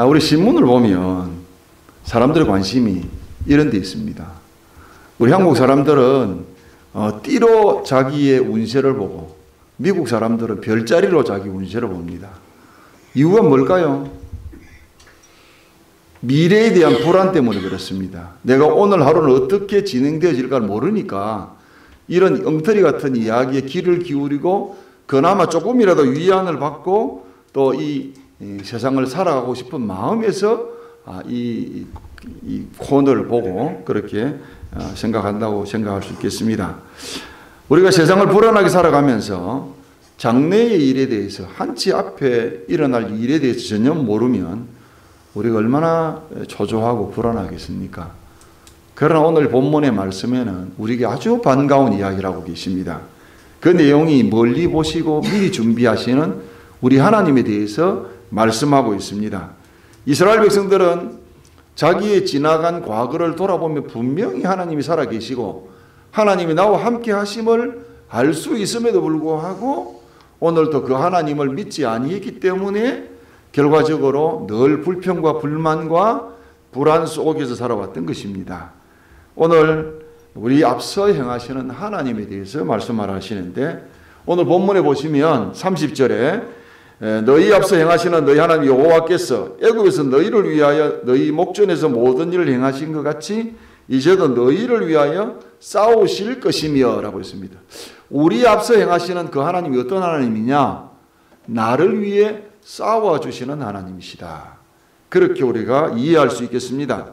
아, 우리 신문을 보면 사람들의 관심이 이런 데 있습니다. 우리 한국 사람들은 어, 띠로 자기의 운세를 보고 미국 사람들은 별자리로 자기 운세를 봅니다. 이유가 뭘까요? 미래에 대한 불안 때문에 그렇습니다. 내가 오늘 하루는 어떻게 진행되어질까 모르니까 이런 엉터리 같은 이야기에 귀를 기울이고 그나마 조금이라도 위안을 받고 또 이 세상을 살아가고 싶은 마음에서 아, 이, 이 코너를 보고 그렇게 아, 생각한다고 생각할 수 있겠습니다. 우리가 세상을 불안하게 살아가면서 장래의 일에 대해서 한치 앞에 일어날 일에 대해서 전혀 모르면 우리가 얼마나 초조하고 불안하겠습니까? 그러나 오늘 본문의 말씀에는 우리에게 아주 반가운 이야기라고 계십니다. 그 내용이 멀리 보시고 미리 준비하시는 우리 하나님에 대해서 말씀하고 있습니다. 이스라엘 백성들은 자기의 지나간 과거를 돌아보며 분명히 하나님이 살아계시고 하나님이 나와 함께 하심을 알 수 있음에도 불구하고 오늘도 그 하나님을 믿지 아니했기 때문에 결과적으로 늘 불평과 불만과 불안 속에서 살아왔던 것입니다. 오늘 우리 앞서 행하시는 하나님에 대해서 말씀하시는데 오늘 본문에 보시면 30절에 너희 앞서 행하시는 너희 하나님 여호와께서 애굽에서 너희를 위하여 너희 목전에서 모든 일을 행하신 것 같이 이제도 너희를 위하여 싸우실 것이며라고 했습니다. 우리 앞서 행하시는 그 하나님이 어떤 하나님이냐? 나를 위해 싸워 주시는 하나님이시다. 그렇게 우리가 이해할 수 있겠습니다.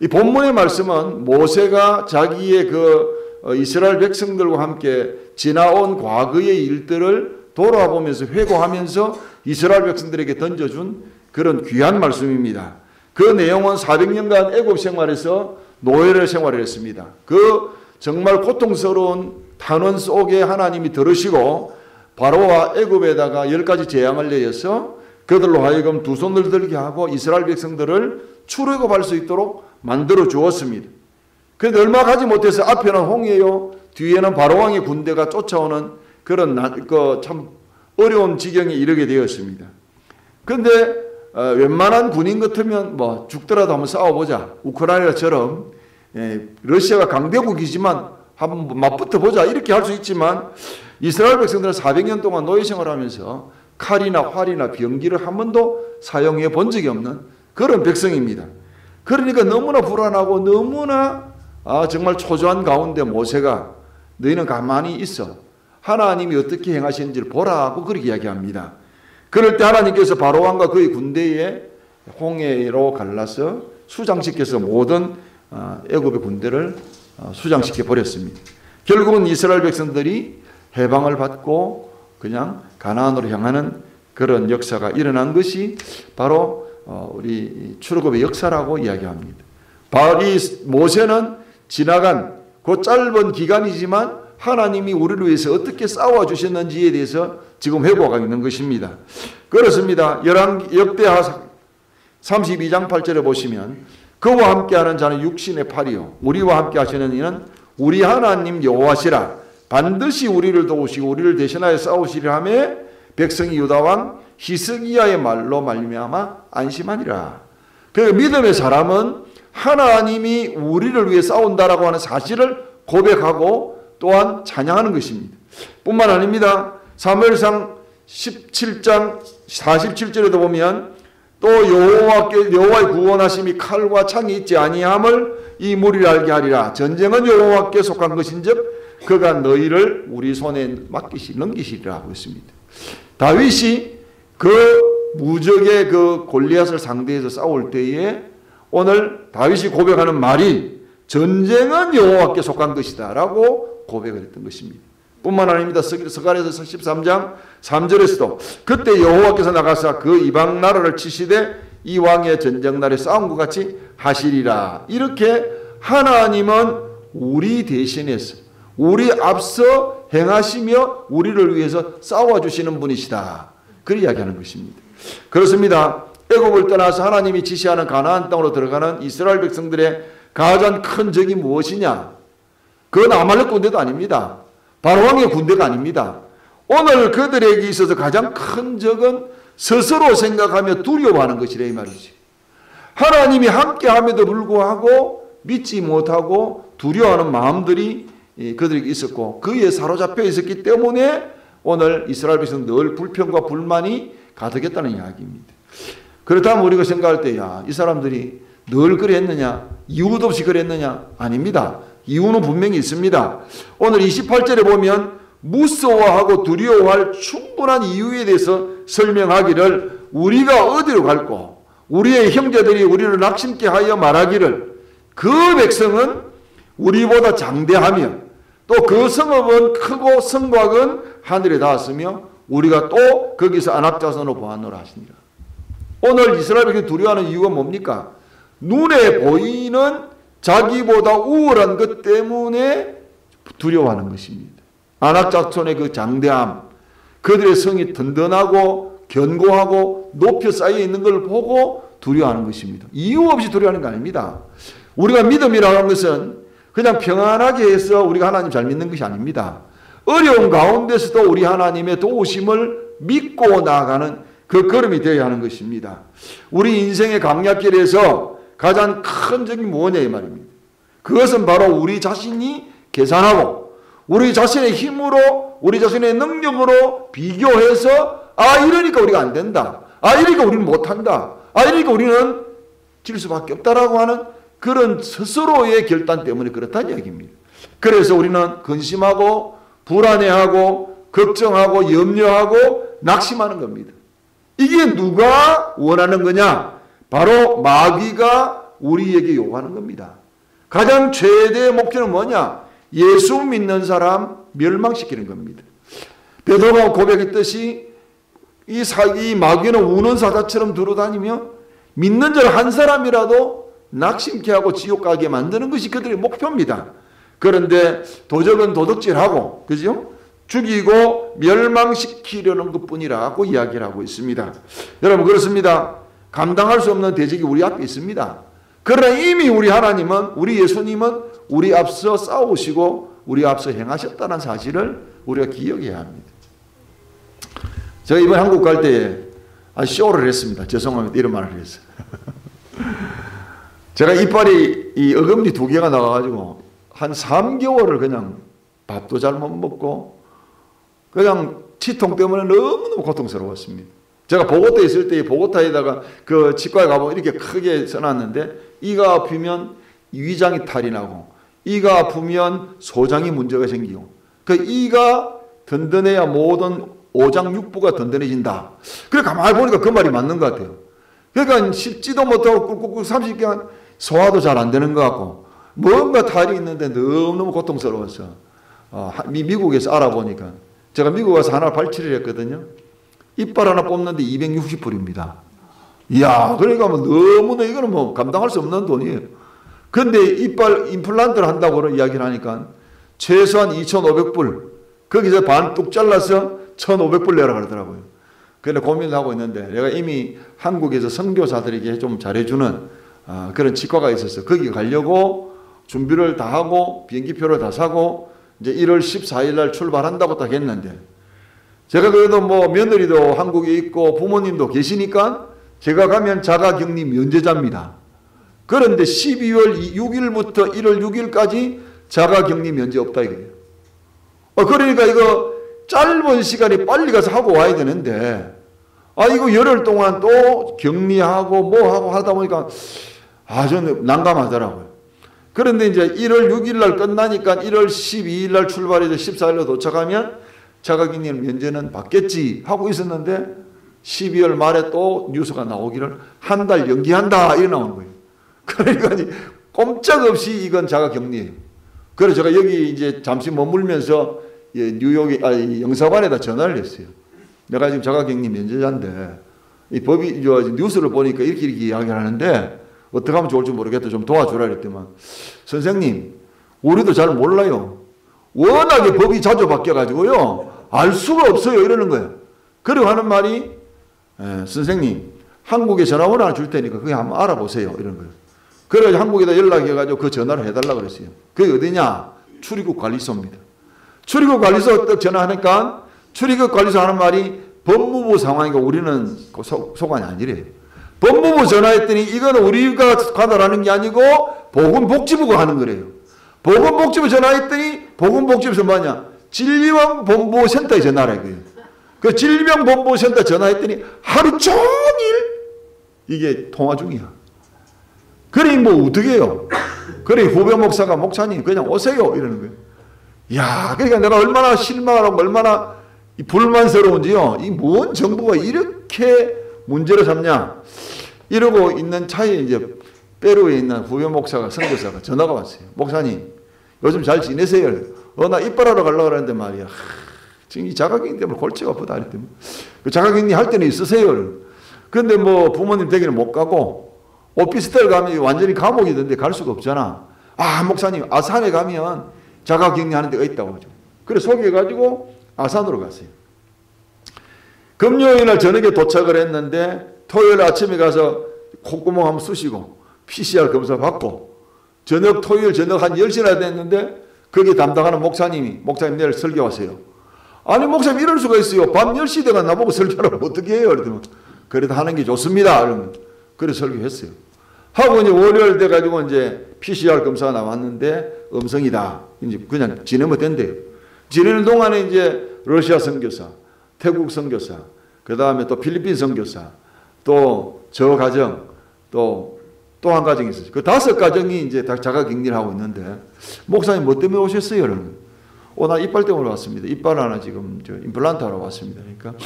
이 본문의 말씀은 모세가 자기의 그 어, 이스라엘 백성들과 함께 지나온 과거의 일들을 돌아보면서 회고하면서 이스라엘 백성들에게 던져준 그런 귀한 말씀입니다. 그 내용은 400년간 애굽 생활에서 노예를 생활을 했습니다. 그 정말 고통스러운 탄원 속에 하나님이 들으시고 바로와 애굽에다가 열 가지 재앙을 내어서 그들로 하여금 두 손을 들게 하고 이스라엘 백성들을 출애굽할 수 있도록 만들어 주었습니다. 그런데 얼마 가지 못해서 앞에는 홍해요, 뒤에는 바로왕의 군대가 쫓아오는 그런 그 참 어려운 지경에 이르게 되었습니다. 그런데 어, 웬만한 군인 같으면 뭐 죽더라도 한번 싸워보자. 우크라이나처럼 예, 러시아가 강대국이지만 한번 맞붙어 보자 이렇게 할 수 있지만 이스라엘 백성들은 400년 동안 노예 생활하면서 칼이나 활이나 병기를 한 번도 사용해 본 적이 없는 그런 백성입니다. 그러니까 너무나 불안하고 너무나 아, 정말 초조한 가운데 모세가 너희는 가만히 있어. 하나님이 어떻게 행하시는지를 보라고 그렇게 이야기합니다. 그럴 때 하나님께서 바로왕과 그의 군대에 홍해로 갈라서 수장시켜서 모든 어, 애굽의 군대를 어, 수장시켜 버렸습니다. 결국은 이스라엘 백성들이 해방을 받고 그냥 가나안으로 향하는 그런 역사가 일어난 것이 바로 어, 우리 출애굽의 역사라고 이야기합니다. 바리 모세는 지나간 그 짧은 기간이지만 하나님이 우리를 위해서 어떻게 싸워 주셨는지에 대해서 지금 회고하고 있는 것입니다. 그렇습니다. 역대하 32장 8절에 보시면 그와 함께하는 자는 육신의 팔이요 우리와 함께 하시는 이는 우리 하나님 여호와시라 반드시 우리를 도우시고 우리를 대신하여 싸우시려 하며 백성이 유다 왕 히스기야의 말로 말미암아 안심하니라. 그 믿음의 사람은 하나님이 우리를 위해 싸운다라고 하는 사실을 고백하고 또한 찬양하는 것입니다. 뿐만 아닙니다. 사무엘상 17장 47절에도 보면 또 여호와께 여호와의 구원하심이 칼과 창이 있지 아니함을 이 무리를 알게 하리라. 전쟁은 여호와께 속한 것인즉 그가 너희를 우리 손에 맡기시 넘기시리라 하고 있습니다. 다윗이 그 무적의 그 골리앗을 상대해서 싸울 때에 오늘 다윗이 고백하는 말이 전쟁은 여호와께 속한 것이다라고 고백을 했던 것입니다. 뿐만 아닙니다. 서갈에서 13장 3절에서도 그때 여호와께서 나가사 그 이방 나라를 치시되 이 왕의 전쟁 날에 싸움과 같이 하시리라. 이렇게 하나님은 우리 대신해서 우리 앞서 행하시며 우리를 위해서 싸워 주시는 분이시다. 그 이야기하는 것입니다. 그렇습니다. 애굽을 떠나서 하나님이 지시하는 가나안 땅으로 들어가는 이스라엘 백성들의 가장 큰 적이 무엇이냐? 그건 아말렉 군대도 아닙니다. 바로왕의 군대가 아닙니다. 오늘 그들에게 있어서 가장 큰 적은 스스로 생각하며 두려워하는 것이래 이 말이지. 하나님이 함께함에도 불구하고 믿지 못하고 두려워하는 마음들이 그들에게 있었고 그에 사로잡혀 있었기 때문에 오늘 이스라엘 백성 늘 불평과 불만이 가득했다는 이야기입니다. 그렇다면 우리가 생각할 때, 야, 이 사람들이 늘 그랬느냐? 이유도 없이 그랬느냐? 아닙니다. 이유는 분명히 있습니다. 오늘 28절에 보면 무서워하고 두려워할 충분한 이유에 대해서 설명하기를 우리가 어디로 갈고 우리의 형제들이 우리를 낙심케 하여 말하기를 그 백성은 우리보다 장대하며 또 그 성읍은 크고 성곽은 하늘에 닿았으며 우리가 또 거기서 안압자선으로 보았노라 하시니라. 오늘 이스라엘 백성이 두려워하는 이유가 뭡니까? 눈에 보이는 자기보다 우월한 것 때문에 두려워하는 것입니다. 안악자손의 그 장대함, 그들의 성이 든든하고 견고하고 높여 쌓여 있는 걸 보고 두려워하는 것입니다. 이유 없이 두려워하는 거 아닙니다. 우리가 믿음이라고 하는 것은 그냥 평안하게 해서 우리가 하나님 잘 믿는 것이 아닙니다. 어려운 가운데서도 우리 하나님의 도우심을 믿고 나아가는 그 걸음이 되어야 하는 것입니다. 우리 인생의 강약길에서 가장 큰 적이 뭐냐 이 말입니다. 그것은 바로 우리 자신이 계산하고 우리 자신의 힘으로 우리 자신의 능력으로 비교해서 아 이러니까 우리가 안 된다. 아 이러니까 우리는 못한다. 아 이러니까 우리는 질 수밖에 없다라고 하는 그런 스스로의 결단 때문에 그렇다는 이야기입니다. 그래서 우리는 근심하고 불안해하고 걱정하고 염려하고 낙심하는 겁니다. 이게 누가 원하는 거냐? 바로 마귀가 우리에게 요구하는 겁니다. 가장 최대의 목표는 뭐냐? 예수 믿는 사람 멸망시키는 겁니다. 베드로가 고백했듯이 이 사기 마귀는 우는 사자처럼 들어다니며 믿는 자 한 사람이라도 낙심케 하고 지옥 가게 만드는 것이 그들의 목표입니다. 그런데 도적은 도덕질하고 그죠? 죽이고 멸망시키려는 것뿐이라고 이야기를 하고 있습니다. 여러분 그렇습니다. 감당할 수 없는 대적이 우리 앞에 있습니다. 그러나 이미 우리 하나님은 우리 예수님은 우리 앞서 싸우시고 우리 앞서 행하셨다는 사실을 우리가 기억해야 합니다. 제가 이번 한국 갈 때에 아, 쇼를 했습니다. 죄송합니다. 이런 말을 했어요. 제가 이빨이 이 어금니 두 개가 나가가지고 한 3개월을 그냥 밥도 잘 못 먹고 그냥 치통 때문에 너무너무 고통스러웠습니다. 제가 보고타에 있을 때 보고타에다가 그 치과에 가보면 이렇게 크게 써놨는데 이가 아프면 위장이 탈이 나고 이가 아프면 소장이 문제가 생기고 그 이가 든든해야 모든 오장육부가 든든해진다. 그래 가만히 보니까 그 말이 맞는 것 같아요. 그러니까 씹지도 못하고 꾹꾹꾹 30개간 소화도 잘 안 되는 것 같고 뭔가 탈이 있는데 너무너무 고통스러웠어. 어, 미국에서 알아보니까 제가 미국 가서 하나 발치를 했거든요. 이빨 하나 뽑는데 260불입니다. 이야, 그러니까 뭐 너무나 이거는 뭐 감당할 수 없는 돈이에요. 근데 이빨 임플란트를 한다고 이야기를 하니까 최소한 2,500불, 거기서 반 뚝 잘라서 1,500불 내라 그러더라고요. 근데 고민을 하고 있는데 내가 이미 한국에서 선교사들에게 좀 잘해주는 아, 그런 치과가 있었어. 거기 가려고 준비를 다 하고 비행기표를 다 사고 이제 1월 14일 날 출발한다고 딱 했는데 제가 그래도 뭐 며느리도 한국에 있고 부모님도 계시니까 제가 가면 자가격리 면제자입니다. 그런데 12월 6일부터 1월 6일까지 자가격리 면제 없다 이거예요. 어, 그러니까 이거 짧은 시간에 빨리 가서 하고 와야 되는데 아 이거 열흘 동안 또 격리하고 뭐 하고 하다 보니까 아주 난감하더라고요. 그런데 이제 1월 6일 날 끝나니까 1월 12일 날 출발해서 14일 날 도착하면 자가격리 면제는 받겠지 하고 있었는데 12월 말에 또 뉴스가 나오기를 한 달 연기한다 이래 나오는 거예요. 그러니까 꼼짝없이 이건 자가격리예요. 그래서 제가 여기 이제 잠시 머물면서 예, 뉴욕에 아, 영사관에다 전화를 했어요. 내가 지금 자가격리 면제자인데 이 법이 뉴스를 보니까 이렇게 이렇게 이야기를 하는데 어떻게 하면 좋을지 모르겠다. 좀 도와주라 그랬더만 선생님 우리도 잘 몰라요. 워낙에 법이 자주 바뀌어가지고요. 알 수가 없어요. 이러는 거예요. 그리고 하는 말이 에, 선생님 한국에 전화번호 하나 줄 테니까 그게 한번 알아보세요. 이런 거예요. 그래서 한국에다 연락해가지고 그 전화를 해달라 그랬어요. 그게 어디냐? 출입국 관리소입니다. 출입국 관리소 딱 전화하니까 출입국 관리소 하는 말이 법무부 상황이고 우리는 그 소, 소관이 아니래요. 법무부 전화했더니 이거는 우리가 관할하는 게 아니고 보건복지부가 하는 거래요. 보건복지부 전화했더니 보건복지부에서 뭐냐? 질병본부센터에 전화를 해요. 그 질병본부센터 전화했더니 하루 종일 이게 통화 중이야. 그래 뭐 어떻게 해요? 그래 후배 목사가 목사님 그냥 오세요 이러는 거예요. 야 그러니까 내가 얼마나 실망하고 얼마나 불만스러운지요. 이 뭔 정부가 이렇게 문제를 삼냐 이러고 있는 차에 이제 페루에 있는 후배 목사가 선교사가 전화가 왔어요. 목사님 요즘 잘 지내세요? 어 나 이빨하러 가려고 그러는데 말이야. 하, 지금 이 자가격리 때문에 골치가 아프다 이랬더니 그 자가격리 할 때는 있으세요. 근데 뭐 부모님 댁에는 못 가고 오피스텔 가면 완전히 감옥이던데 갈 수가 없잖아. 아 목사님 아산에 가면 자가격리 하는 데가 있다고 하죠. 그래 소개해가지고 아산으로 갔어요. 금요일 날 저녁에 도착을 했는데 토요일 아침에 가서 콧구멍 한번 쑤시고 PCR 검사 받고 저녁 토요일 저녁 한 10시나 됐는데 거기 담당하는 목사님이 목사님 내일 설교하세요. 아니 목사님 이럴 수가 있어요. 밤 10시 돼가 나보고 설교하라면 어떻게 해요? 그래도 하는 게 좋습니다. 그러면 그래 설교했어요. 하고 이제 월요일 돼 가지고 이제 PCR 검사가 나왔는데 음성이다. 이제 그냥 지내면 된대요. 지내는 동안에 이제 러시아 선교사, 태국 선교사, 그 다음에 또 필리핀 선교사, 또 저 가정, 또 또 한 가정이 있었죠. 그 다섯 가정이 이제 다 자가 격리를 하고 있는데 목사님 뭐 때문에 오셨어요? 여러분. 어, 나 이빨 때문에 왔습니다. 이빨 하나 지금 저 임플란트 하러 왔습니다. 그러니까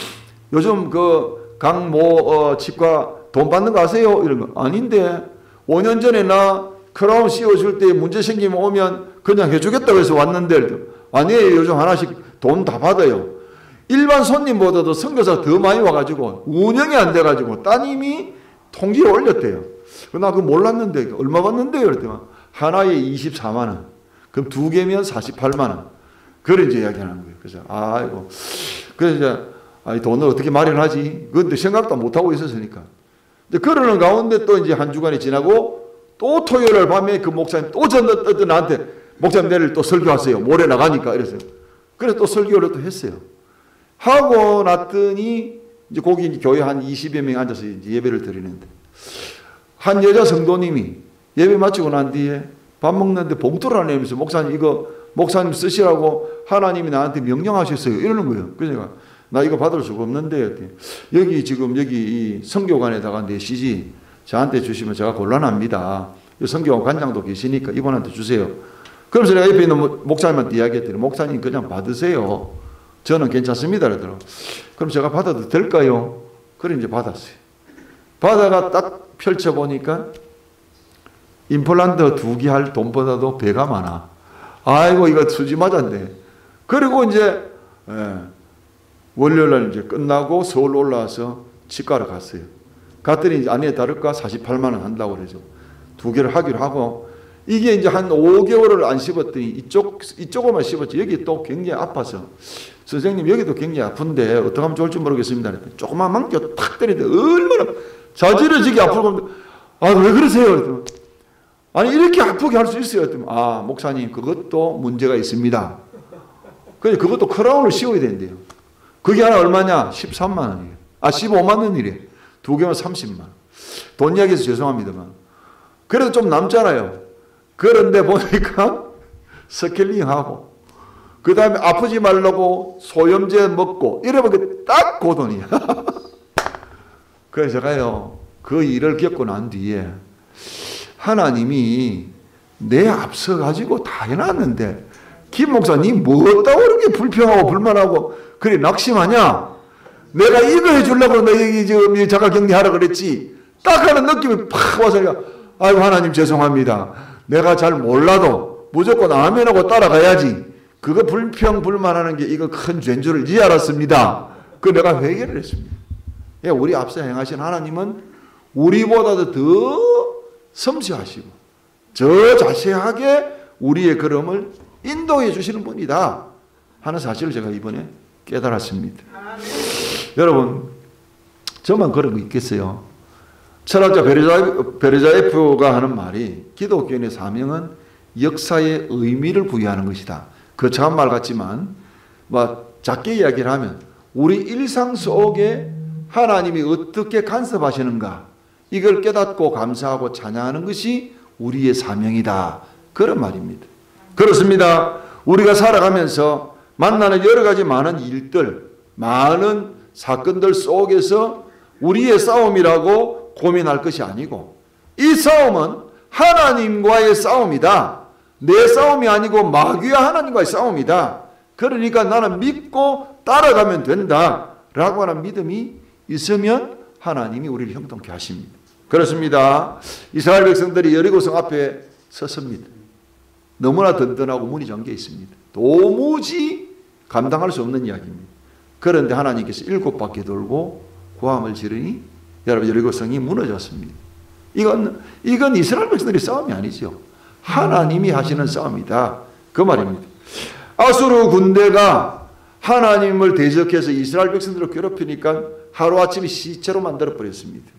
요즘 그 강모 어, 치과 돈 받는 거 아세요? 이런 거 아닌데 5년 전에 나 크라운 씌워줄 때 문제 생기면 오면 그냥 해주겠다고 해서 왔는데 아니에요. 요즘 하나씩 돈 다 받아요. 일반 손님보다도 선교사 더 많이 와가지고 운영이 안 돼가지고 따님이 통지에 올렸대요. 나 그거 몰랐는데 얼마 받는데요? 그랬더니 하나에 24만 원. 그럼 두 개면 48만 원. 그래 이제 이야기 하는 거예요. 그래서 아이고 그래서 이제 아이 돈을 어떻게 마련하지? 그런데 생각도 못 하고 있었으니까. 근데 그러는 가운데 또 이제 한 주간이 지나고 또 토요일 날 밤에 그 목사님 또 전화 떠 나한테 목사님 내일 또 설교하세요. 모레 나가니까 이랬어요. 그래서 또 설교를 또 했어요. 하고 났더니 이제 거기 이제 교회 한 20여 명 앉아서 예배를 드리는데 한 여자 성도님이 예배 마치고 난 뒤에 밥 먹는데 봉투를 하나 내면서 목사님 이거 목사님 쓰시라고 하나님이 나한테 명령하셨어요. 이러는 거예요. 내가 나 이거 받을 수가 없는데 여기 지금 여기 이 성교관에다가 내시지 저한테 주시면 제가 곤란합니다. 성교관 관장도 계시니까 이분한테 주세요. 그래서 내가 옆에 있는 목사님한테 이야기했더니 목사님 그냥 받으세요. 저는 괜찮습니다. 그러더라고. 그럼 제가 받아도 될까요? 그래 이제 받았어요. 받아가 딱 펼쳐보니까 임플란트 두 개 할 돈보다도 배가 많아. 아이고 이거 수지 맞았네. 그리고 이제 예, 월요일 날 이제 끝나고 서울 올라와서 치과를 갔어요. 갔더니 아니에 다를까 48만 원 한다고 그러죠. 두 개를 하기로 하고 이게 이제 한 5개월을 안 씹었더니 이쪽 이쪽으로만 씹었지 여기 또 굉장히 아파서 선생님 여기도 굉장히 아픈데 어떻게 하면 좋을지 모르겠습니다. 조그만 망교 탁 때리는데 얼마나 자지러지게 아프고 아왜 그러세요? 아니 이렇게 아프게 할 수 있어요. 그랬더니 아 목사님 그것도 문제가 있습니다. 그래 그것도 크라운을 씌워야 된대요. 그게 하나 얼마냐? 13만 원이에요. 아 15만 원이래. 두 개면 30만 원. 돈 이야기해서 죄송합니다만. 그래도 좀 남잖아요. 그런데 보니까 스케일링하고 그 다음에 아프지 말라고 소염제 먹고 이러면 딱그 돈이야. 그 래서 제가요 그 일을 겪고 난 뒤에 하나님이 내 앞서 가지고 다 해놨는데 김 목사님 뭐었다고 그렇게 불평하고 불만하고 그래 낙심하냐? 내가 이거 해주려고 너 여기 지금 자가 격리하라 그랬지. 딱 하는 느낌이 팍 와서 내가 아이고 하나님 죄송합니다. 내가 잘 몰라도 무조건 아멘하고 따라가야지. 그거 불평 불만하는 게 이거 큰 죄인 줄 이제 알았습니다. 그 내가 회개를 했습니다. 예, 우리 앞서 행하신 하나님은 우리보다도 더 섬세하시고 저 자세하게 우리의 걸음을 인도해 주시는 분이다 하는 사실을 제가 이번에 깨달았습니다. 여러분 저만 그런 거 있겠어요? 철학자 베르자이프가 하는 말이 기독교인의 사명은 역사에 의미를 부여하는 것이다. 그참말 같지만 뭐 작게 이야기를 하면 우리 일상 속에 하나님이 어떻게 간섭하시는가 이걸 깨닫고 감사하고 찬양하는 것이 우리의 사명이다. 그런 말입니다. 그렇습니다. 우리가 살아가면서 만나는 여러 가지 많은 일들, 많은 사건들 속에서 우리의 싸움이라고 고민할 것이 아니고 이 싸움은 하나님과의 싸움이다. 내 싸움이 아니고 마귀와 하나님과의 싸움이다. 그러니까 나는 믿고 따라가면 된다. 라고 하는 믿음이 있으면 하나님이 우리를 형통케 하십니다. 그렇습니다. 이스라엘 백성들이 여리고성 앞에 섰습니다. 너무나 든든하고 문이 잠겨 있습니다. 도무지 감당할 수 없는 이야기입니다. 그런데 하나님께서 일곱 바퀴 돌고 고함을 지르니 여러분 여리고성이 무너졌습니다. 이건 이건 이스라엘 백성들의 싸움이 아니죠. 하나님이 하시는 싸움이다. 그 말입니다. 아수르 군대가 하나님을 대적해서 이스라엘 백성들을 괴롭히니까 하루아침에 시체로 만들어 버렸습니다.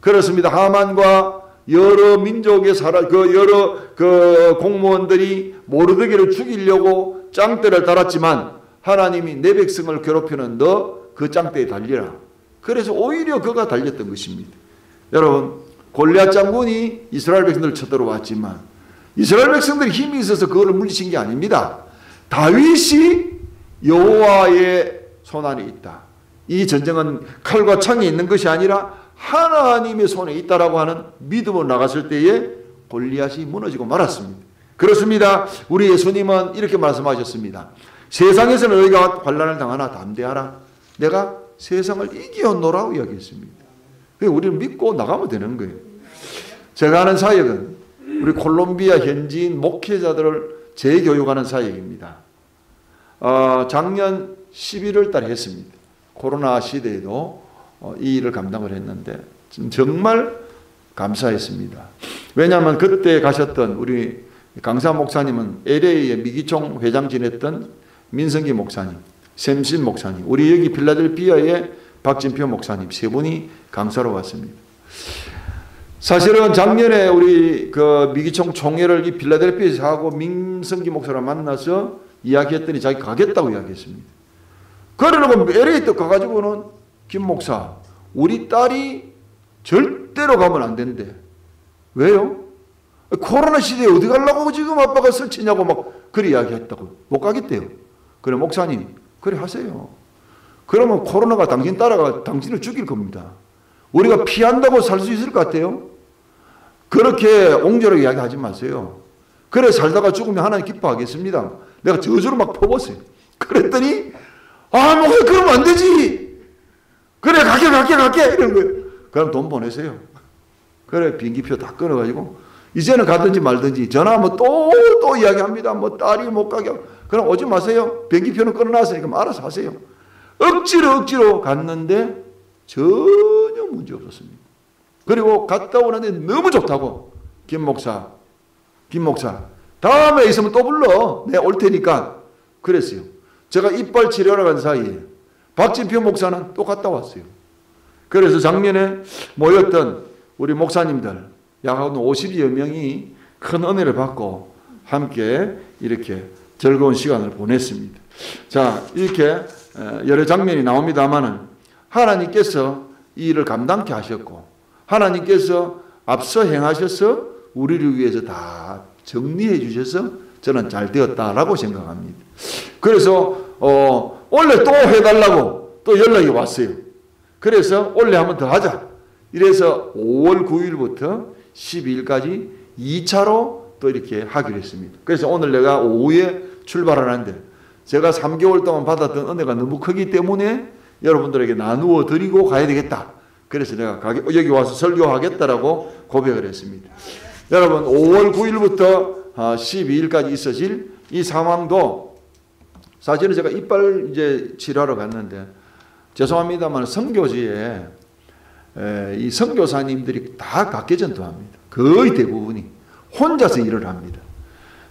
그렇습니다. 하만과 여러 민족의 사람, 그 여러 그 공무원들이 모르드기를 죽이려고 짱대를 달았지만 하나님이 내 백성을 괴롭히는 너 그 짱대에 달리라. 그래서 오히려 그가 달렸던 것입니다. 여러분, 골리앗 장군이 이스라엘 백성들을 쳐들어왔지만 이스라엘 백성들이 힘이 있어서 그거를 물리친 게 아닙니다. 다윗이 여호와의 손안에 있다. 이 전쟁은 칼과 창이 있는 것이 아니라 하나님의 손에 있다라고 하는 믿음으로 나갔을 때에 골리앗이 무너지고 말았습니다. 그렇습니다. 우리 예수님은 이렇게 말씀하셨습니다. 세상에서는 너희가 환란을 당하나 담대하라. 내가 세상을 이겨노라고 이야기했습니다. 우리는 믿고 나가면 되는 거예요. 제가 하는 사역은 우리 콜롬비아 현지인 목회자들을 재교육하는 사역입니다. 어, 작년 11월 달에 했습니다. 코로나 시대에도 어, 이 일을 감당을 했는데 정말 감사했습니다. 왜냐하면 그때 가셨던 우리 강사 목사님은 LA의 미기총 회장 지냈던 민성기 목사님, 샘신 목사님, 우리 여기 필라델피아의 박진표 목사님 세 분이 강사로 왔습니다. 사실은 작년에 우리 그 미기총 총회를 이 필라델피아에서 하고 민성기 목사를 만나서 이야기했더니 자기 가겠다고 이야기했습니다. 그러려고 LA 또 가가지고는 김 목사, 우리 딸이 절대로 가면 안 된대. 왜요? 코로나 시대에 어디 가려고 지금 아빠가 설치냐고 막 그리 이야기했다고. 못 가겠대요. 그래, 목사님, 그래 하세요. 그러면 코로나가 당신 따라가 당신을 죽일 겁니다. 우리가 피한다고 살 수 있을 것 같아요? 그렇게 옹졸하게 이야기하지 마세요. 그래 살다가 죽으면 하나님 기뻐하겠습니다. 내가 저주로 막 퍼붓어요. 그랬더니 아, 뭐 그러면 안 되지. 그래 갈게 갈게 갈게 이런 거예요. 그럼 돈 보내세요. 그래 비행기표 다 끊어가지고 이제는 가든지 말든지 전화하면 또 또 이야기합니다. 뭐 딸이 못 가게 그럼 오지 마세요. 비행기표는 끊어놨으니까 알아서 하세요. 억지로 억지로 갔는데 전혀 문제 없었습니다. 그리고 갔다 오는데 너무 좋다고 김 목사, 김 목사 다음에 있으면 또 불러. 내가 올 테니까 그랬어요. 제가 이빨 치료하러 간 사이에 박진표 목사는 또 갔다 왔어요. 그래서 작년에 모였던 우리 목사님들 약 50여 명이 큰 은혜를 받고 함께 이렇게 즐거운 시간을 보냈습니다. 자, 이렇게 여러 장면이 나옵니다만은 하나님께서 이 일을 감당케 하셨고 하나님께서 앞서 행하셔서 우리를 위해서 다 정리해 주셔서 저는 잘 되었다라고 생각합니다. 그래서 어, 원래 또 해달라고 또 연락이 왔어요. 그래서 원래 한번 더 하자. 이래서 5월 9일부터 12일까지 2차로 또 이렇게 하기로 했습니다. 그래서 오늘 내가 오후에 출발하는데 제가 3개월 동안 받았던 은혜가 너무 크기 때문에 여러분들에게 나누어 드리고 가야 되겠다. 그래서 내가 여기 와서 설교하겠다라고 고백을 했습니다. 여러분 5월 9일부터 12일까지 아, 있어질 이 상황도 사실은 제가 이빨 이제 치료하러 갔는데 죄송합니다만 성교지에 이 선교사님들이 다 각계전도합니다. 거의 대부분이 혼자서 일을 합니다.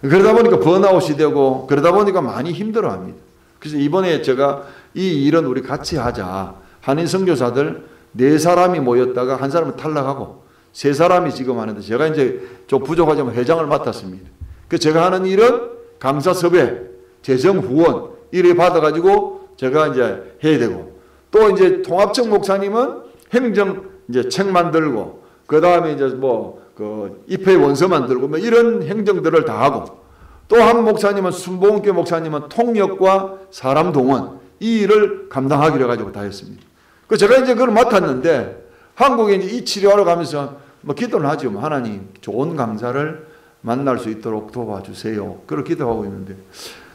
그러다 보니까 번아웃이 되고 그러다 보니까 많이 힘들어합니다. 그래서 이번에 제가 이 일은 우리 같이 하자. 한인 선교사들 네 사람이 모였다가 한 사람은 탈락하고 세 사람이 지금 하는데 제가 이제 좀 부족하지만 회장을 맡았습니다. 그 제가 하는 일은 강사 섭외, 재정 후원 이래 받아가지고 제가 이제 해야 되고 또 이제 통합청 목사님은 행정 이제 책 만들고 그 다음에 이제 뭐그 입회 원서 만들고 뭐 이런 행정들을 다 하고 또 한 목사님은 순복음교 목사님은 통역과 사람 동원 이 일을 감당하기로 해가지고 다 했습니다. 그 제가 이제 그걸 맡았는데 한국에 이제 이 치료하러 가면서 뭐 기도는 하죠. 뭐 하나님 좋은 강사를 만날 수 있도록 도와주세요. 그걸 기도하고 있는데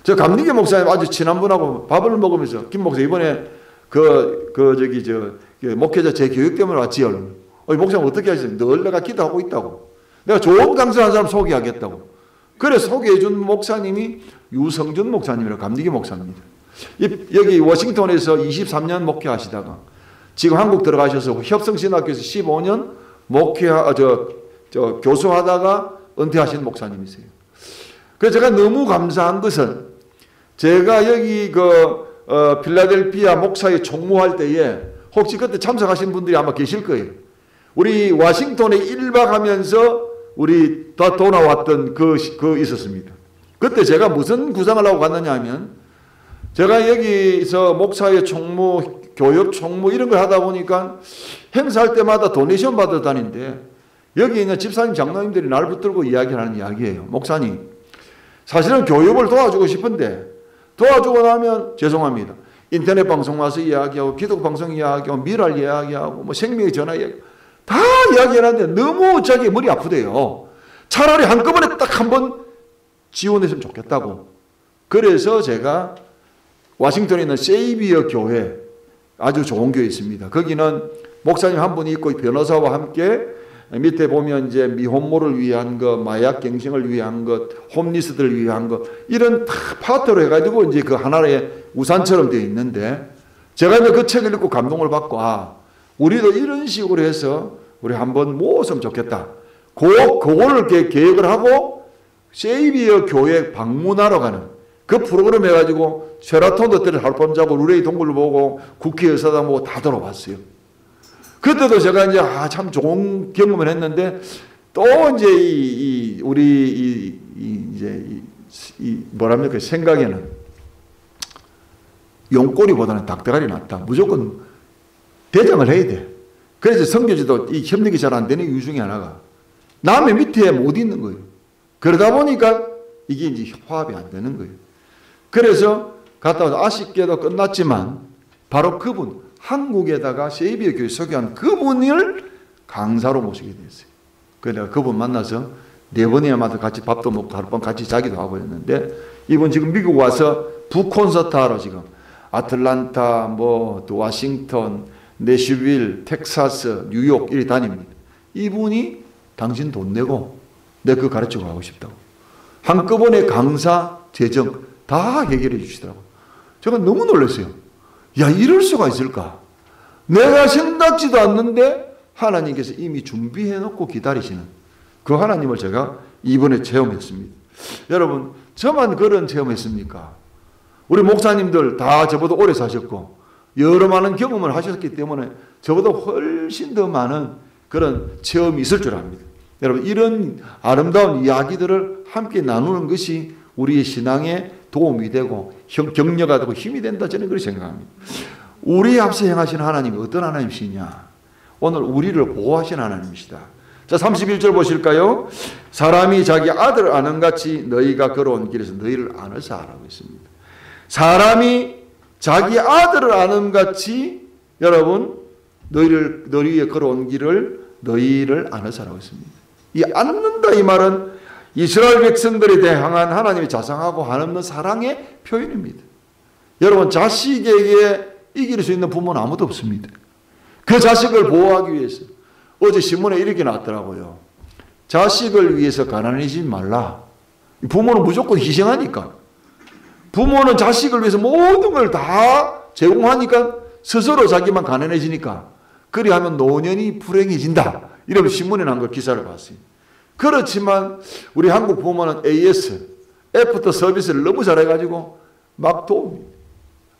저 감리교 목사님 아주 친한 분하고 밥을 먹으면서 김 목사 이번에 그, 그 저기 저그 목회자 제 교육 때문에 왔지요. 어, 목사님 어떻게 하시는? 늘 내가 기도하고 있다고. 내가 좋은 강사 한 사람 소개하겠다고. 그래서 소개해 준 목사님이 유성준 목사님이라고 감리교 목사입니다. 여기 워싱턴에서 23년 목회하시다가 지금 한국 들어가셔서 협성신학교에서 15년 목회하 저, 저 교수하다가 은퇴하신 목사님이세요. 그래서 제가 너무 감사한 것은 제가 여기 그 어, 필라델피아 목사에 총무할 때에 혹시 그때 참석하신 분들이 아마 계실 거예요. 우리 와싱턴에 1박 하면서 우리 다 돌아왔던 그, 그 있었습니다. 그때 제가 무슨 구상을 하고 갔느냐 하면 제가 여기서 목사의 총무, 교육 총무 이런 걸 하다 보니까 행사할 때마다 도네이션 받아 다니는데 여기 있는 집사님 장로님들이 날 붙들고 이야기하는 이야기예요. 목사님, 사실은 교육을 도와주고 싶은데 도와주고 나면 죄송합니다. 인터넷 방송 와서 이야기하고 기독 방송 이야기하고 미랄 이야기하고 뭐 생명의 전화 이야기 다 이야기하는데 너무 자기 머리 아프대요. 차라리 한꺼번에 딱 한 번 지원했으면 좋겠다고. 그래서 제가 와싱턴에 있는 세이비어 교회 아주 좋은 교회 있습니다. 거기는 목사님 한 분이 있고 변호사와 함께 밑에 보면 이제 미혼모를 위한 것, 마약 갱생을 위한 것, 홈리스들을 위한 것 이런 다 파트로 해가지고 이제 그 하나의 우산처럼 되어 있는데 제가 그 책을 읽고 감동을 받고 아 우리도 이런 식으로 해서 우리 한번 모았으면 좋겠다. 그 그거를 계획을 하고 세이비어 교회 방문하러 가는 그 프로그램 해가지고 쉐라톤 호텔을 하룻밤 자고 루레이 동굴을 보고 국회 의사당 보고 다 돌아봤어요. 그때도 제가 이제 아, 참 좋은 경험을 했는데 또 이제 이, 이 우리 이, 이 이제 이, 이 뭐랍니까 생각에는 용꼬리보다는 닭대가리 낫다. 무조건 대장을 해야 돼. 그래서 성교지도 이 협력이 잘 안 되는 이유 중에 하나가 남의 밑에 못 있는 거예요. 그러다 보니까 이게 이제 화합이 안 되는 거예요. 그래서 갔다 와서 아쉽게도 끝났지만 바로 그분 한국에다가 세이비어 교회 소개한 그분을 강사로 모시게 됐어요. 그래서 내가 그분 만나서 네 번이나마다 같이 밥도 먹고 하룻밤 같이 자기도 하고 했는데 이분 지금 미국 와서 북콘서트 하러 지금 아틀란타, 뭐, 또 와싱턴, 내슈빌, 텍사스, 뉴욕 이리 다닙니다. 이분이 당신 돈 내고 내그 가르치고 가고 싶다고. 한꺼번에 강사, 재정 다 해결해 주시더라고. 제가 너무 놀랐어요. 야, 이럴 수가 있을까? 내가 생각지도 않는데 하나님께서 이미 준비해 놓고 기다리시는 그 하나님을 제가 이번에 체험했습니다. 여러분, 저만 그런 체험했습니까? 우리 목사님들 다 저보다 오래 사셨고 여러 많은 경험을 하셨기 때문에 저보다 훨씬 더 많은 그런 체험이 있을 줄 압니다. 여러분, 이런 아름다운 이야기들을 함께 나누는 것이 우리의 신앙에 도움이 되고 격려가 되고 힘이 된다 저는 그렇게 생각합니다. 우리 앞서 행하신 하나님이 어떤 하나님이시냐? 오늘 우리를 보호하신 하나님이시다. 자, 31절 보실까요? 사람이 자기 아들을 아는 같이 너희가 걸어온 길에서 너희를 안을사 라고 했습니다. 사람이 자기 아들을 아는 같이 여러분 너희를 너희 위에 걸어온 길을 너희를 안을사라고 했습니다. 이 안는다 이 말은 이스라엘 백성들에 대항한 하나님의 자상하고 한없는 사랑의 표현입니다. 여러분 자식에게 이길 수 있는 부모는 아무도 없습니다. 그 자식을 보호하기 위해서 어제 신문에 이렇게 나왔더라고요. 자식을 위해서 가난해지지 말라. 부모는 무조건 희생하니까. 부모는 자식을 위해서 모든 걸 다 제공하니까 스스로 자기만 가난해지니까. 그리하면 노년이 불행해진다. 이러면 신문에 난 걸 기사를 봤어요. 그렇지만 우리 한국 부모는 AS, 애프터 서비스를 너무 잘해가지고 막 도웁니다.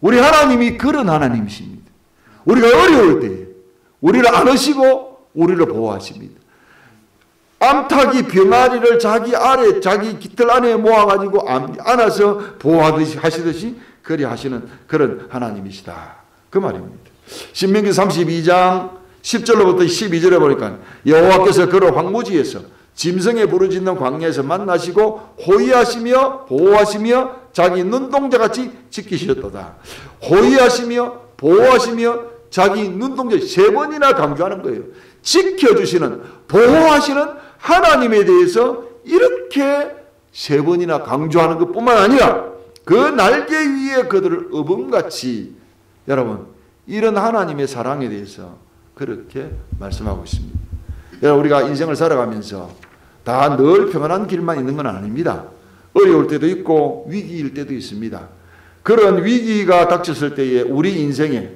우리 하나님이 그런 하나님이십니다. 우리가 어려울 때 우리를 안으시고 우리를 보호하십니다. 암탉이 병아리를 자기 아래 자기 깃털 안에 모아가지고 안아서 보호하듯이 하시듯이 그리 하시는 그런 하나님이시다. 그 말입니다. 신명기 32장 10절로부터 12절에 보니까 여호와께서 그를 황무지에서 짐승에 부르짖는 광야에서 만나시고 호위하시며 보호하시며 자기 눈동자같이 지키셨도다. 호위하시며 보호하시며 자기 눈동자 세 번이나 강조하는 거예요. 지켜주시는 보호하시는 하나님에 대해서 이렇게 세 번이나 강조하는 것뿐만 아니라 그 날개 위에 그들을 어음같이 여러분 이런 하나님의 사랑에 대해서 그렇게 말씀하고 있습니다. 여러분 우리가 인생을 살아가면서 다 늘 평안한 길만 있는 건 아닙니다. 어려울 때도 있고 위기일 때도 있습니다. 그런 위기가 닥쳤을 때에 우리 인생에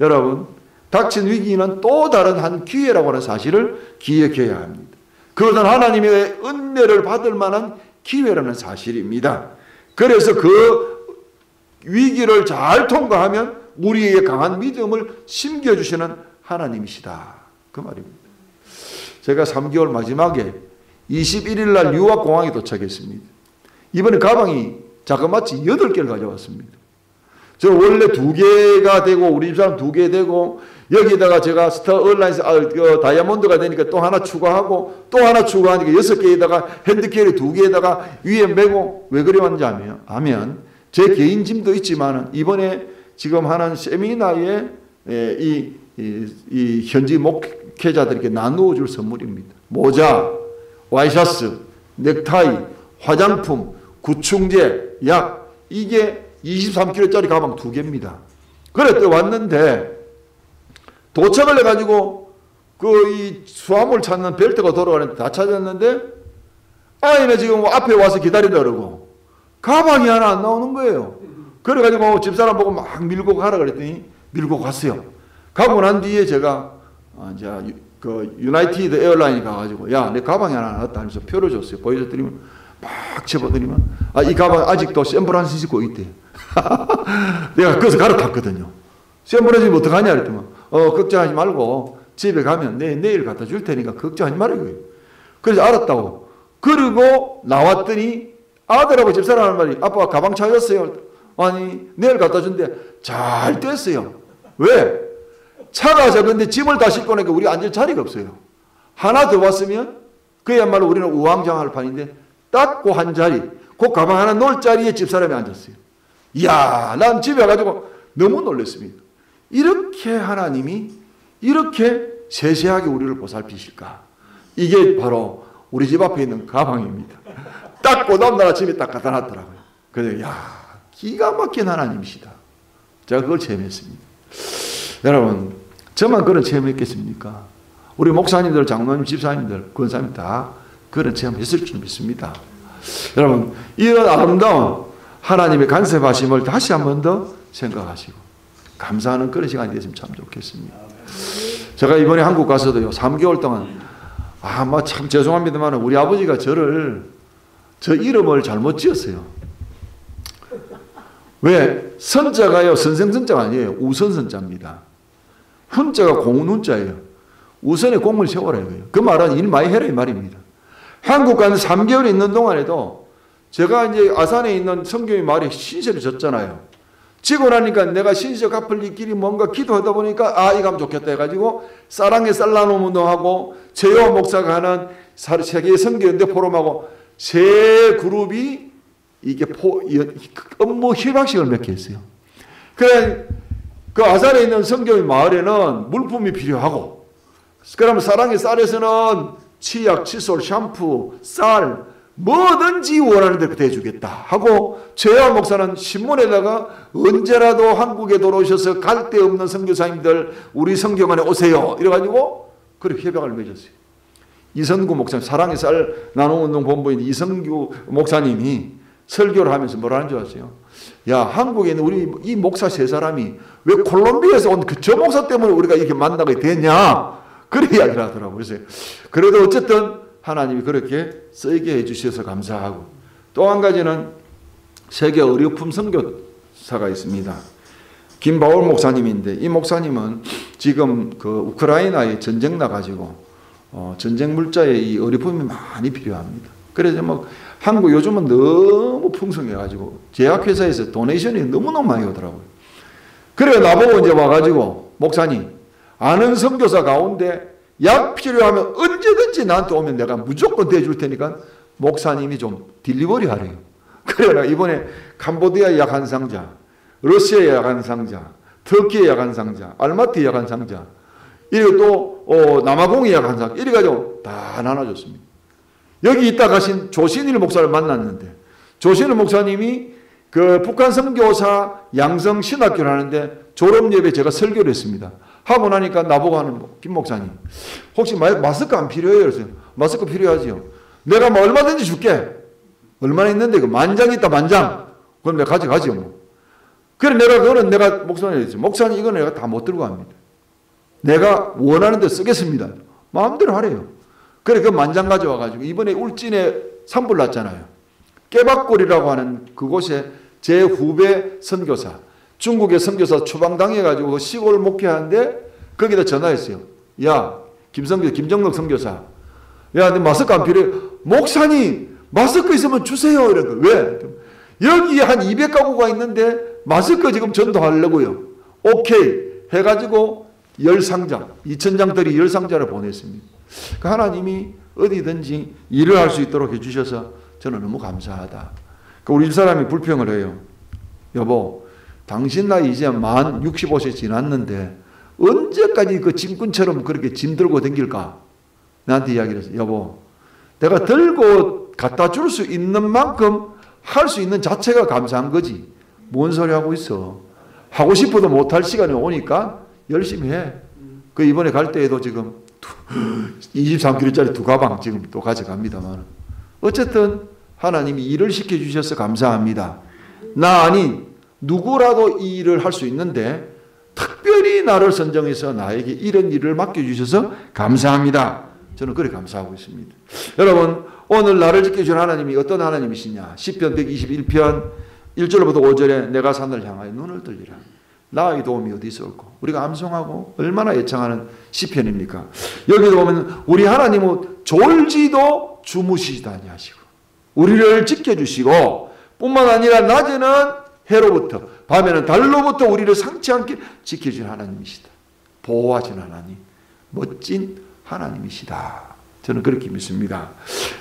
여러분 닥친 위기는 또 다른 한 기회라고 하는 사실을 기억해야 합니다. 그것은 하나님의 은혜를 받을 만한 기회라는 사실입니다. 그래서 그 위기를 잘 통과하면 우리에게 강한 믿음을 심겨주시는 하나님이시다. 그 말입니다. 제가 3개월 마지막에 21일 날 유학 공항에 도착했습니다. 이번에 가방이 자그마치 8개를 가져왔습니다. 저 원래 두 개가 되고 우리 집사람 두 개 되고 여기다가 제가 스타 얼라인스 아, 그 다이아몬드가 되니까 또 하나 추가하고 또 하나 추가하니까 여섯 개에다가 핸드캐리 두 개에다가 위에 메고 왜 그래 왔는지 하면, 하면 제 개인 짐도 있지만 이번에 지금 하는 세미나에 예, 이, 이, 이 현지 목회자들에게 나누어 줄 선물입니다. 모자, 와이셔츠, 넥타이, 화장품, 구충제, 약 이게 23kg짜리 가방 두 개입니다. 그래 또 왔는데 도착을 해가지고 그 이 수화물 찾는 벨트가 돌아가는데 다 찾았는데 아이는 지금 앞에 와서 기다린다 그러고 가방이 하나 안 나오는 거예요. 그래가지고 집사람 보고 막 밀고 가라 그랬더니 밀고 갔어요. 가고 난 뒤에 제가 어, 이제 그 유나이티드 에어라인이 가가지고 야 내 가방이 하나 나왔다 하면서 표를 줬어요. 보여줬더니 막 집어드리면 아 이 가방 아직도 샌프란시스코 있대. 내가 거기서 갈아탔거든요. 샌프란시스코 어떡하냐 그랬더니 어 걱정하지 말고 집에 가면 내 내일 갖다 줄 테니까 걱정하지 말라고요. 그래서 알았다고. 그리고 나왔더니 아들하고 집사람 하는 말이 아빠 가방 찾았어요. 아니 내일 갖다 준대. 잘 됐어요. 왜? 차가 작은데 짐을 다 싣고 나니까 우리 앉을 자리가 없어요. 하나 더 왔으면 그야말로 우리는 우왕좌왕할 판인데 딱 그 한 자리, 그 가방 하나 놓을 자리에 집사람이 앉았어요. 이야, 난 집에 가가지고 너무 놀랐습니다. 이렇게 하나님이 이렇게 세세하게 우리를 보살피실까? 이게 바로 우리 집 앞에 있는 가방입니다. 딱그 다음날 아침에 딱 갖다 놨더라고요. 그래서 야 기가 막힌 하나님이시다. 제가 그걸 체험했습니다. 여러분 저만 그런 체험했겠습니까? 우리 목사님들, 장로님, 집사님들, 권사님 다 그런 체험했을 줄 믿습니다. 여러분 이런 아름다운 하나님의 간섭하심을 다시 한 번 더 생각하시고 감사하는 그런 시간이 됐으면 참 좋겠습니다. 제가 이번에 한국 가서도요 3개월 동안 아뭐참 죄송합니다만 우리 아버지가 저를 저 이름을 잘못 지었어요. 왜 선자가요 선생선자가 아니에요 우선선자입니다. 훈자가 공훈훈자예요. 우선에 공을 세워라 이거예요. 그 말은 일 많이 해라 이 말입니다. 한국 가는 3개월 있는 동안에도 제가 이제 아산에 있는 성경의 말이 신세를 졌잖아요. 지고 나니까 내가 신세 갚을 길이 뭔가 기도하다 보니까 아 이거 좋겠다 해가지고 사랑의 쌀라노 운동하고 제요 목사가 하는 세계 성경대 포럼하고 세 그룹이 이게 포, 업무 협약식을 맺게 했어요. 그래 그 아산에 있는 성경의 마을에는 물품이 필요하고 그러면 사랑의 쌀에서는 치약, 칫솔, 샴푸, 쌀 뭐든지 원하는 대로 대주겠다 하고 최하 목사는 신문에다가 언제라도 한국에 돌아오셔서 갈 데 없는 선교사님들 우리 성경 안에 오세요 이래가지고 그렇게 협약을 맺었어요. 이선구 목사님 사랑의 쌀 나눔운동 본부인 이선구 목사님이 설교를 하면서 뭐라는 줄 아세요? 야 한국에 있는 우리 이 목사 세 사람이 왜 콜롬비아에서 온 그 저 목사 때문에 우리가 이렇게 만나게 됐냐 그래 이야기를 하더라고요. 그래서 그래도 어쨌든 하나님이 그렇게 쓰게 해주셔서 감사하고 또 한 가지는 세계 의료품 선교사가 있습니다. 김바울 목사님인데 이 목사님은 지금 그 우크라이나에 전쟁 나가지고 어 전쟁 물자에 이 의료품이 많이 필요합니다. 그래서 뭐 한국 요즘은 너무 풍성해가지고 제약회사에서 도네이션이 너무너무 많이 오더라고요. 그래 나보고 이제 와가지고 목사님, 아는 선교사 가운데 약 필요하면 언제든지 나한테 오면 내가 무조건 대줄 테니까 목사님이 좀 딜리버리 하래요. 그래라 이번에 캄보디아 약 한 상자, 러시아 약 한 상자, 터키의 약한 상자, 알마티 약 한 상자, 이리고 또 어, 남아공의 약한 상자, 이래가지고 다 나눠줬습니다. 여기 있다 가신 조신일 목사를 만났는데 조신일 목사님이 그 북한 선교사 양성 신학교를 하는데 졸업 예배 제가 설교를 했습니다. 하고 나니까 나보고 하는 김 목사님 혹시 마스크 안 필요해요? 그래서 마스크 필요하지요. 내가 뭐 얼마든지 줄게. 얼마나 있는데 그 만장 있다 만장. 그럼 내가 가져가지요 뭐. 그래 내가 그거는 내가 목사님 했지. 목사님 이거 내가 다 못 들고 갑니다. 내가 원하는 데 쓰겠습니다. 마음대로 하래요. 그래 그 만장 가져와 가지고 이번에 울진에 산불 났잖아요. 깨박골이라고 하는 그곳에 제 후배 선교사 중국의 선교사 추방당해 가지고 시골 목회하는데 거기다 전화했어요. 야 김성교 김정덕 선교사 야, 내 마스크 안 필요해. 목사님, 마스크 있으면 주세요. 이런 거. 왜? 여기 한 200가구가 있는데 마스크 지금 전도하려고요. 오케이. 해가지고 열상자, 2천장들이 열상자를 보냈습니다. 그 하나님이 어디든지 일을 할 수 있도록 해주셔서 저는 너무 감사하다. 그 우리 집사람이 불평을 해요. 여보, 당신 나이 이제 만 65세 지났는데 언제까지 그 짐꾼처럼 그렇게 짐 들고 댕길까? 나한테 이야기를 했어요. 여보, 내가 들고 갖다 줄 수 있는 만큼 할 수 있는 자체가 감사한 거지. 뭔 소리 하고 있어. 하고 싶어도 못할 시간이 오니까 열심히 해. 그 이번에 갈 때에도 지금 23kg짜리 두 가방 지금 또 가져갑니다만. 어쨌든 하나님이 일을 시켜주셔서 감사합니다. 나 아닌 누구라도 이 일을 할 수 있는데 특별히 나를 선정해서 나에게 이런 일을 맡겨주셔서 감사합니다. 저는 그래 감사하고 있습니다. 여러분 오늘 나를 지켜주는 하나님이 어떤 하나님이시냐 10편 121편 1절부터 5절에 내가 산을 향하여 눈을 들리라 나의 도움이 어디서 올고 우리가 암송하고 얼마나 애창하는 시편입니까 여기도 보면 우리 하나님은 졸지도 주무시다니 하시고 우리를 지켜주시고 뿐만 아니라 낮에는 해로부터 밤에는 달로부터 우리를 상치 않게 지켜주는 하나님이시다 보호하시는 하나님 멋진 하나님이시다. 저는 그렇게 믿습니다.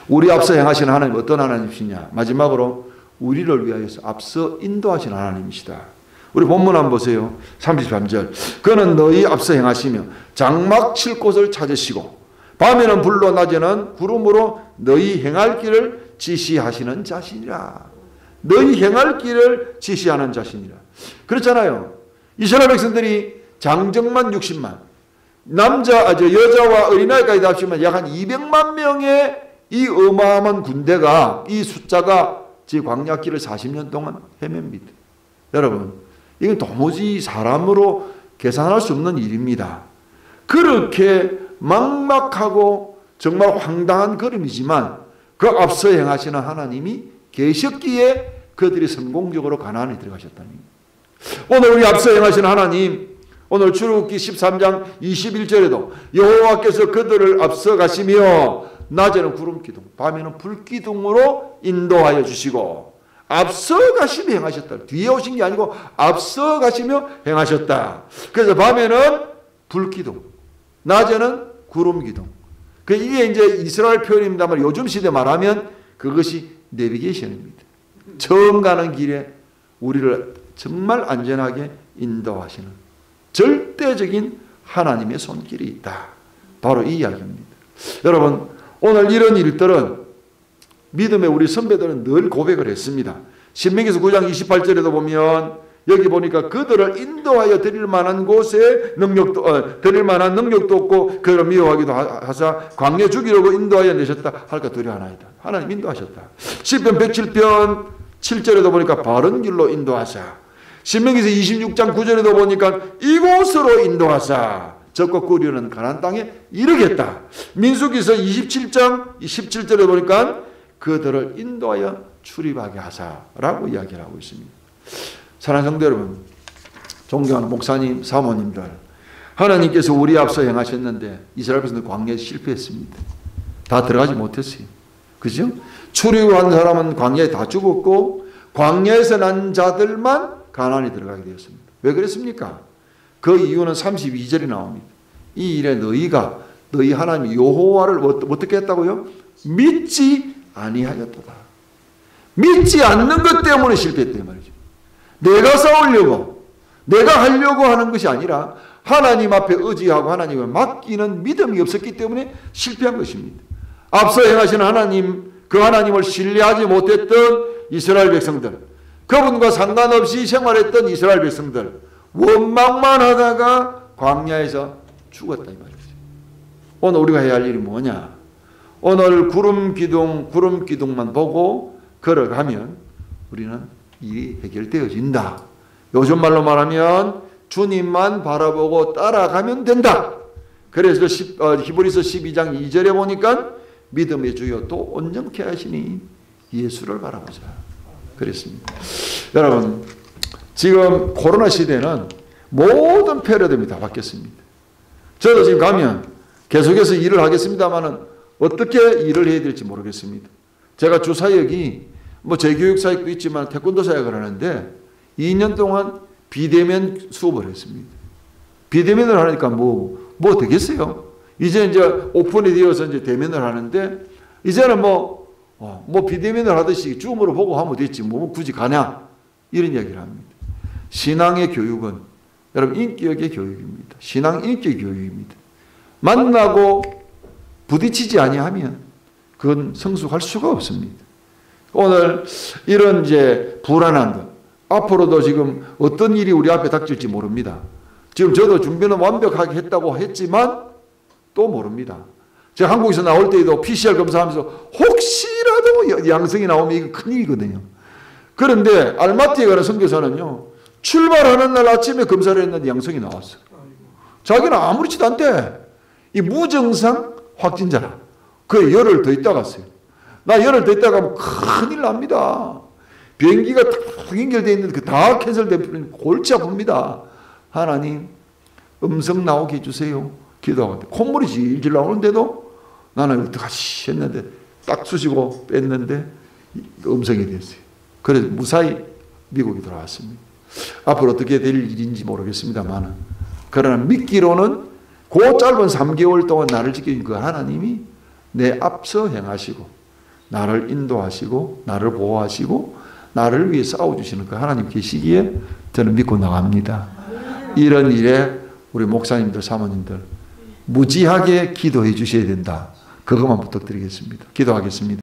우리 앞서 행하시는 하나님 어떤 하나님이시냐? 마지막으로 우리를 위하여서 앞서 인도하시는 하나님이시다. 우리 본문 한번 보세요. 33절. 그는 너희 앞서 행하시며 장막 칠 곳을 찾으시고 밤에는 불로 낮에는 구름으로 너희 행할 길을 지시하시는 자신이라. 너희 행할 길을 지시하는 자신이라. 그렇잖아요. 이스라엘 백성들이 장정만 60만, 남자, 아, 저 여자와 어린아이까지 합치면 약 한 200만 명의 이 어마어마한 군대가 이 숫자가 지 광야길을 40년 동안 헤맵니다. 여러분, 이건 도무지 사람으로 계산할 수 없는 일입니다. 그렇게 막막하고 정말 황당한 걸음이지만 그 앞서 행하시는 하나님이 계셨기에 그들이 성공적으로 가나안에 들어가셨다는 오늘 우리 앞서 행하시는 하나님 오늘 출애굽기 13장 21절에도 여호와께서 그들을 앞서 가시며 낮에는 구름 기둥, 밤에는 불 기둥으로 인도하여 주시고 앞서 가시며 행하셨다. 뒤에 오신 게 아니고 앞서 가시며 행하셨다. 그래서 밤에는 불 기둥, 낮에는 구름 기둥. 그 이게 이제 이스라엘 표현입니다만 요즘 시대 말하면 그것이 내비게이션입니다. 처음 가는 길에 우리를 정말 안전하게 인도하시는 절대적인 하나님의 손길이 있다. 바로 이 이야기입니다. 여러분, 오늘 이런 일들은 믿음의 우리 선배들은 늘 고백을 했습니다. 신명기서 9장 28절에도 보면 여기 보니까 그들을 인도하여 드릴 만한 곳에 능력도 어, 드릴 만한 능력도 없고 그를 미워하기도 하사 광야 죽이려고 인도하여 내셨다 할까 두려하나이다. 하나님 인도하셨다. 시편 107편 7절에도 보니까 바른 길로 인도하사 신명기서 26장 9절에도 보니까 이곳으로 인도하사 적과 꾸리는 가난 땅에 이르겠다. 민수기서 27장 17절에 보니까 그들을 인도하여 출입하게 하사라고 이야기를 하고 있습니다. 사랑하는 성도 여러분, 존경하는 목사님, 사모님들, 하나님께서 우리 앞서 행하셨는데 이스라엘 백성들 광야에 실패했습니다. 다 들어가지 못했어요. 그죠? 출입한 사람은 광야에 다 죽었고 광야에서 난 자들만 가난이 들어가게 되었습니다. 왜 그랬습니까? 그 이유는 32절이 나옵니다. 이 일에 너희가 너희 하나님 여호와를 어- 어떻게 했다고요? 믿지 아니하였도다. 믿지 않는 것 때문에 실패했단 말이죠. 내가 싸우려고 내가 하려고 하는 것이 아니라 하나님 앞에 의지하고 하나님을 맡기는 믿음이 없었기 때문에 실패한 것입니다. 앞서 행하시는 하나님 그 하나님을 신뢰하지 못했던 이스라엘 백성들 그분과 상관없이 생활했던 이스라엘 백성들 원망만 하다가 광야에서 죽었다 이 말이죠. 오늘 우리가 해야 할 일이 뭐냐? 오늘 구름 기둥 구름 기둥만 보고 걸어가면 우리는 일이 해결되어진다. 요즘 말로 말하면 주님만 바라보고 따라가면 된다. 그래서 십- 어, 히브리서 12장 2절에 보니까 믿음의 주여 또 온전케 하시니 예수를 바라보자. 그랬습니다. 여러분 지금 코로나 시대는 모든 패러다임이 다 바뀌었습니다. 저도 지금 가면 계속해서 일을 하겠습니다만은 어떻게 일을 해야 될지 모르겠습니다. 제가 주사역이 뭐 재교육 사역도 있지만 태권도 사역을 하는데 2년 동안 비대면 수업을 했습니다. 비대면을 하니까 뭐, 뭐 되겠어요? 이제 이제 오픈이 되어서 이제 대면을 하는데 이제는 뭐, 어, 뭐 비대면을 하듯이 줌으로 보고 하면 됐지. 뭐 굳이 가냐? 이런 이야기를 합니다. 신앙의 교육은 여러분 인격의 교육입니다. 신앙 인격 교육입니다. 만나고 부딪히지 아니하면 그건 성숙할 수가 없습니다. 오늘 이런 이제 불안한 것 앞으로도 지금 어떤 일이 우리 앞에 닥칠지 모릅니다. 지금 저도 준비는 완벽하게 했다고 했지만 또 모릅니다. 제가 한국에서 나올 때에도 PCR 검사하면서 혹시라도 양성이 나오면 이거 큰일이거든요. 그런데 알마티에 가는 선교사는요. 출발하는 날 아침에 검사를 했는데 양성이 나왔어요. 자기는 아무렇지도 않대. 이 무증상 확진자라. 그 열흘 더 있다 갔어요. 나 열흘 더 있다 가 면 큰일 납니다. 비행기가 탁 연결되어 있는데 그다 캔슬되면 골치 아픕니다. 하나님 음성 나오게 해주세요. 기도하고 콧물이 질질 나오는데도 나는 어떡하지 했는데 딱 쑤시고 뺐는데 음성이 됐어요. 그래서 무사히 미국에 돌아왔습니다. 앞으로 어떻게 될 일인지 모르겠습니다만 그러나 믿기로는 그 짧은 3개월 동안 나를 지킨 그 하나님이 내 앞서 행하시고 나를 인도하시고 나를 보호하시고 나를 위해 싸워주시는 그 하나님 계시기에 저는 믿고 나갑니다. 이런 일에 우리 목사님들 사모님들 무지하게 기도해 주셔야 된다. 그것만 부탁드리겠습니다. 기도하겠습니다.